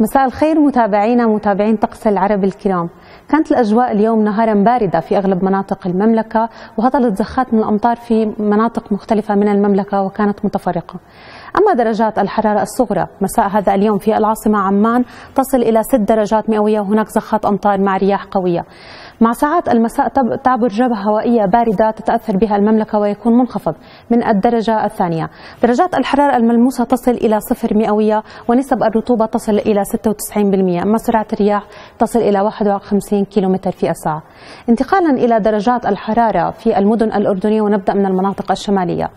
مساء الخير متابعينا متابعين طقس العرب الكرام. كانت الأجواء اليوم نهارا باردة في أغلب مناطق المملكة وهطلت زخات من الأمطار في مناطق مختلفة من المملكة وكانت متفرقة. أما درجات الحرارة الصغرى مساء هذا اليوم في العاصمة عمان تصل إلى 6 درجات مئوية وهناك زخات أمطار مع رياح قوية. مع ساعات المساء تعبر جبهة هوائية باردة تتأثر بها المملكة ويكون منخفض من الدرجة الثانية. درجات الحرارة الملموسة تصل إلى صفر مئوية ونسب الرطوبة تصل إلى 96% أما سرعة الرياح تصل إلى 51 كم في الساعة. انتقالا إلى درجات الحرارة في المدن الأردنية ونبدأ من المناطق الشمالية.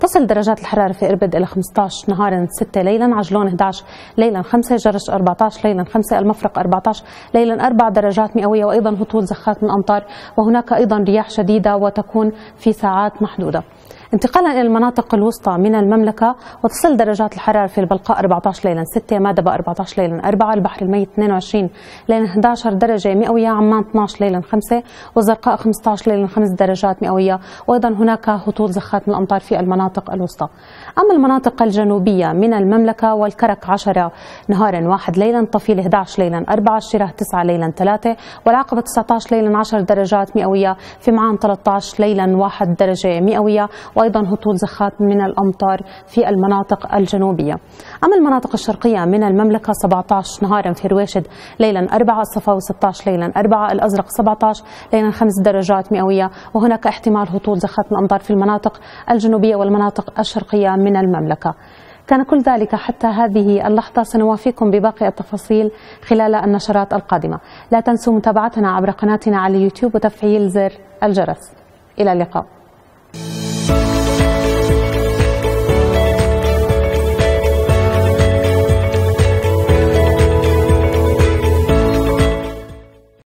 تصل درجات الحرارة في إربد إلى 15 نهارا 6 ليلا عجلون 11 ليلا 5 جرش 14 ليلا 5 المفرق 14 ليلا 4 درجات مئوية وأيضا هطول زخات من أمطار وهناك أيضا رياح شديدة وتكون في ساعات محدودة. انتقالا إلى المناطق الوسطى من المملكة وتصل درجات الحرارة في البلقاء 14 ليلا 6 مادبة 14 ليلا 4 البحر الميت 22 ليلا 11 درجة مئوية عمان 12 ليلا 5 والزرقاء 15 ليلا 5 درجات مئوية وأيضا هناك هطول زخات من الأمطار في المناطق الوسطى. أما المناطق الجنوبية من المملكة والكرك 10 نهارا 1 ليلا طفيل 11 ليلا 4 الشره 9 ليلا 3 والعقبة 19 ليلا 10 درجات مئوية في معان 13 ليلا 1 درجة مئوية وأيضا هطول زخات من الأمطار في المناطق الجنوبية. أما المناطق الشرقية من المملكة 17 نهارا في رويشد ليلا 4 الصفا و16 ليلا 4 الأزرق 17 ليلا 5 درجات مئوية وهناك احتمال هطول زخات من الأمطار في المناطق الجنوبية والمناطق الشرقية من المملكة. كان كل ذلك حتى هذه اللحظة. سنوافيكم بباقي التفاصيل خلال النشرات القادمة. لا تنسوا متابعتنا عبر قناتنا على اليوتيوب وتفعيل زر الجرس. إلى اللقاء.